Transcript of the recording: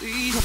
Please